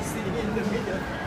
sitting in the middle.